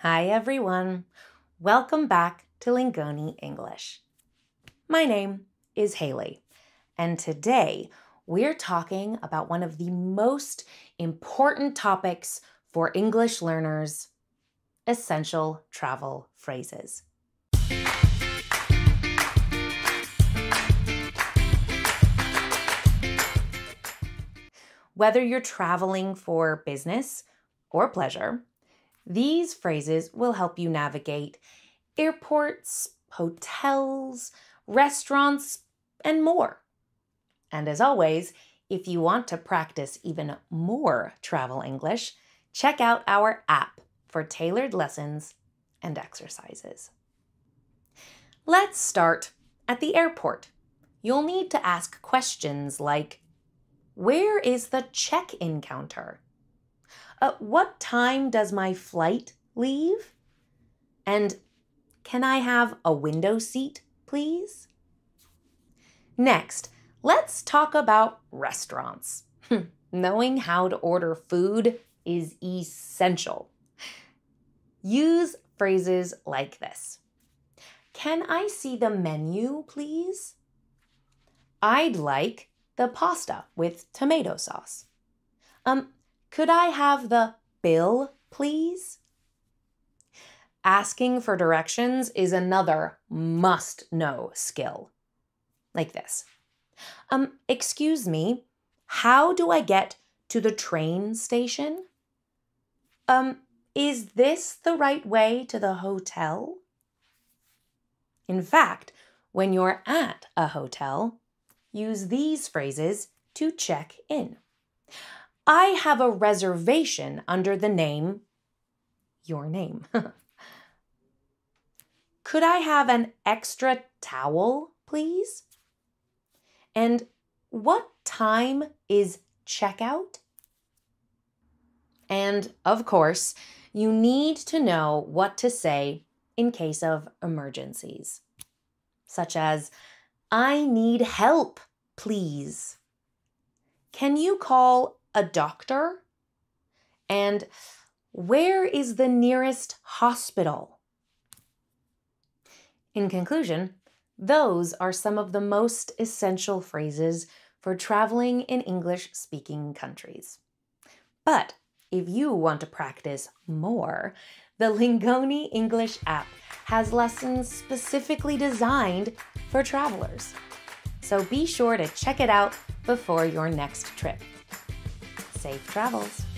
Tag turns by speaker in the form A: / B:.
A: Hi everyone. Welcome back to Lingoni English. My name is Haley, and today we're talking about one of the most important topics for English learners essential travel phrases. Whether you're traveling for business or pleasure, these phrases will help you navigate airports, hotels, restaurants, and more. And as always, if you want to practice even more travel English, check out our app for tailored lessons and exercises. Let's start at the airport. You'll need to ask questions like Where is the check in counter? Uh, what time does my flight leave? And can I have a window seat, please? Next, let's talk about restaurants. Knowing how to order food is essential. Use phrases like this Can I see the menu, please? I'd like the pasta with tomato sauce. Um, could I have the bill, please? Asking for directions is another must know skill. Like this Um, excuse me, how do I get to the train station? Um, is this the right way to the hotel? In fact, when you're at a hotel, use these phrases to check in. I have a reservation under the name, your name. Could I have an extra towel, please? And what time is checkout? And of course, you need to know what to say in case of emergencies, such as, I need help, please. Can you call a doctor? And where is the nearest hospital? In conclusion, those are some of the most essential phrases for traveling in English speaking countries. But if you want to practice more, the Lingoni English app has lessons specifically designed for travelers. So be sure to check it out before your next trip. Safe travels!